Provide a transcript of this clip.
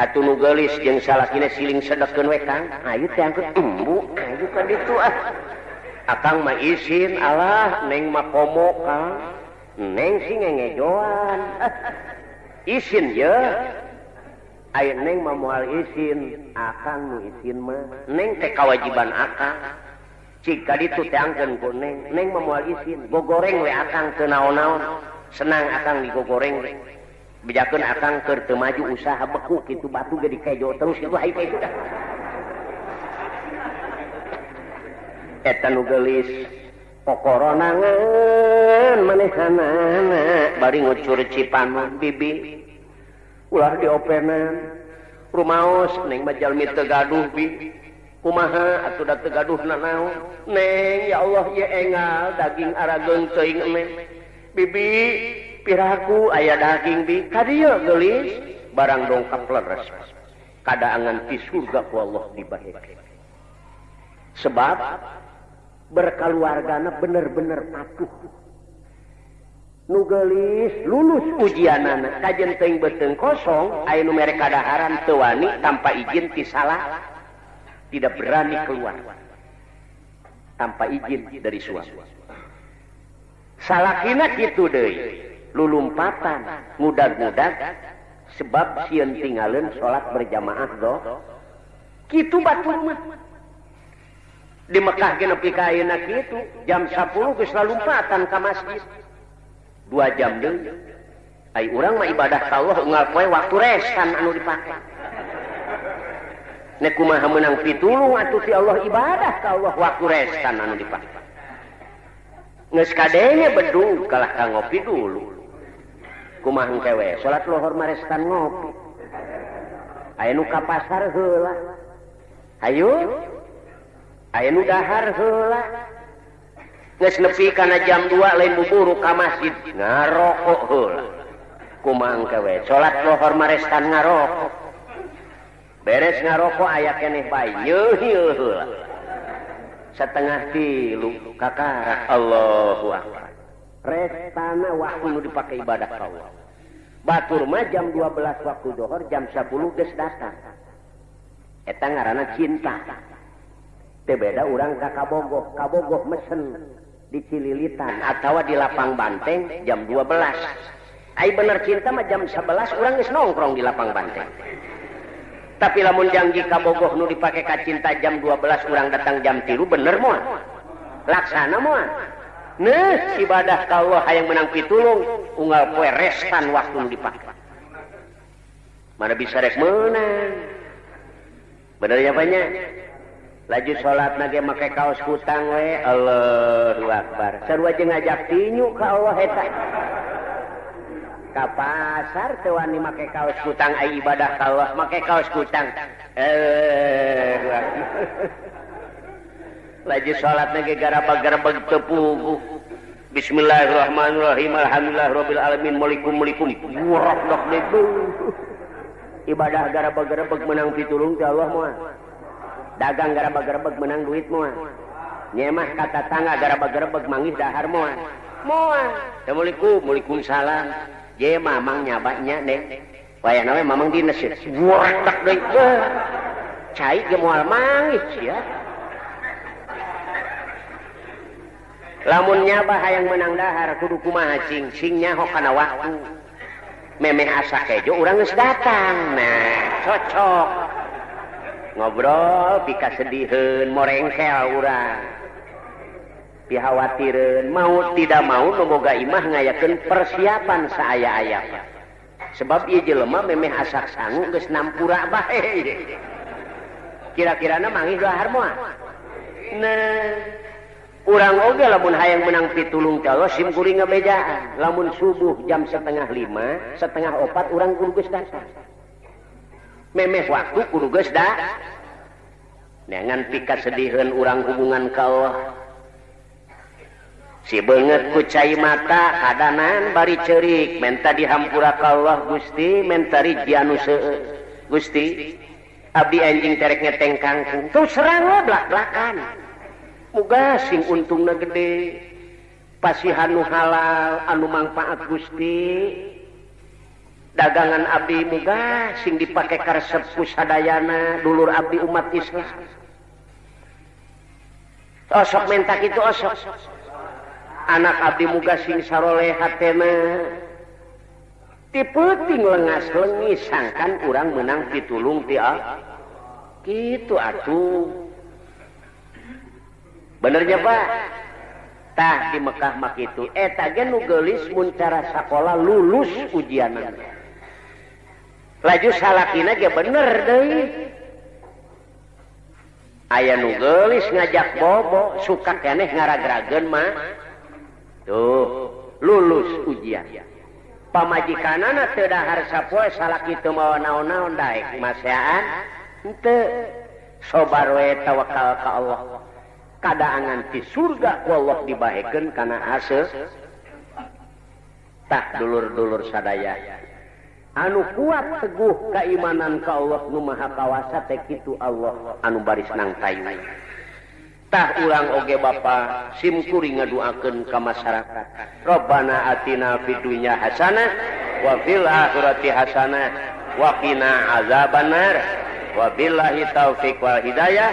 Atuh nugelis jeung salakina siling sedeken wekang Ayu diangkut embu. Ayu kan itu ah. Akang mah isin Allah neng mah komo kang. Neng sih ngengejoan. Ah, isin ya Ayo neng mah moal isin. Akang nu isin mah. Neng teh kewajiban akang. Jika ditu teangkan ku neng. Neng mah moal isin. Gogoreng we akang teu naon-naon. Senang akang digogoreng. bijakan akan teu maju usaha beku kitu batu jadi kejo terus itu hai itu eta nu gelis pokoro nangan manehanana bari ngucur cipan bibi. Ulah diopenan rumaos neng majalmi teu gaduh bi. Kumaha atuh da teu gaduh nanaon neng ya Allah ye engal daging arageun teuing bibi piraku ayah daging di karya gelis barang dongkap leres. Kadaangan ti surga ku Allah dibahek sebab berkeluargana bener-bener patuh. Nu gelis lulus ujianana kajen teuing beteng kosong aya nu mere kadaharan teu wani tanpa izin ti salah tidak berani keluar. Tanpa izin dari suami. Salakina kitu deui? lulumpatan mudah-mudah sebab siun tinggalin salat berjamaah do. Gitu batu rumah di Mekah gena pikaina gitu jam 10 geus lalumpatan ka masjid. Dua jam deui. Ai urang mah ibadah ka Allah unggal poe waktu restan anu dipakai. Nek kumaha meunang pitulung atuh ti Allah ibadah ka Allah waktu restan anu dipakai. Geus kadenge bedug kalah ka ngopi dulu. kumahang kewe salat lohor marestan ngopi. Aya nu ka pasar heula. Ayo? Aya nu dahar heula. Geus nepi kana jam 2 lain buburu ka masjid. Ngarokok heula. Kumahang kewe salat lohor marestan ngarokok. Beres ngarokok aya keneh bae yeuh yeuh heula. Setengah tilu kakara Allahu akbar. restana waktu dipakai ibadah Allah Baturma jam 12 waktu dohor jam 10 geus datang. Eta ngaana cinta. Beda orang Ka kabogoh. Kabogoh mesen di Cililitan atau di lapang Banteng jam 12 Ay bener cinta mah jam 11 orang geus nongkrong di lapang Banteng. Tapi lamun janji kabogoh Nu dipake Ka cinta jam 12 urang datang jam 3 bener moal. Laksana moal. Nah, ibadah Allah yang menang pitulung unggal poe restan waktu dipakai. Mana bisa rek menang. Bener ya banyak. Laju sholat nage make kaos kutang we Allahu Akbar. Sarua jeung ngajak tinyu ka Allah eta. Ka pasar teu wani make kaos kutang ai ibadah ka Allah make kaos kutang. Eh. Laju salat nage garabag-garabag teu puguh. Bismillahirrahmanirrahim Alhamdulillah Rabbil Alamin Malikum Malikum Murah dok Ibadah garabag-garabag menang pitulung ti Allah moal. Dagang garabag-garabag menang duit moal. Nyemah kata tangga garabag-garabag manggis dahar moal. Moal. Assalamualaikum Waalaikumsalam. salam mamang mang nyabaknya deh Waya namanya mamang dinas ya Murah dok deh Cai gemual manggis ya lamunnya bahaya yang menang dahar kudu kumaha cing cingnya hokana waktu. Memeh asa kejo orang geus datang. Nah cocok. Ngobrol pika sediheun morengkel urang. Dihawatirin mau tidak mau loboga imah ngayakeun persiapan saya ayam sebab ieu jelema memeh asak sangu geus nampura bae. Kira-kira mangih dahar moal nah kurang oge lamun hayang menang pitulung kalau simkuring ngebejaan. Lamun subuh jam setengah lima setengah opat orang kurugus datang memeh waktu kurugus da. Dengan pikat sedihan orang hubungan kau si banget kucai mata kadanan bari cerik menta dihampura Allah Gusti. Mentari jianu Gusti abdi anjing terek ngeteng kangkung tuh serang lo belak-belakan. uga sing untungna gede. Pasihan nu halal anu manfaat Gusti. Dagangan Abdi muga sing dipakai karsepus hadayana dulur Abdi umat Islam. Osok mentak itu osok. Anak Abdi muga sing saroleh hatena. Tipeting lengas lengi sangkan kurang menang pitulung ti ah. gitu atuh. benernya Paktah di Mekkahmak itu eh, mun muncara sekolah lulus ujian laju salakina aja bener deh aya nugelis ngajak bobo suka keeh ngaragrageun mah. Tuh lulus ujian. Pamajikan anak tedahar sappo salah itu mau naon-naon daik masaan sobar sobarwe tawakal ka Allah. keadaangan di surga Allah dibahekeun karena hasil tak dulur-dulur sadaya. Anu kuat teguh keimanan ke Allah nu maha kawasa teh kitu Allah. Anu baris nang tayu. Tah ulang oge bapa simkuri ngaduakeun ka masyarakat. Robana atina fid dunya hasanah wa fil akhirati hasanah wa qina azabannar wa billahi taufiq wal hidayah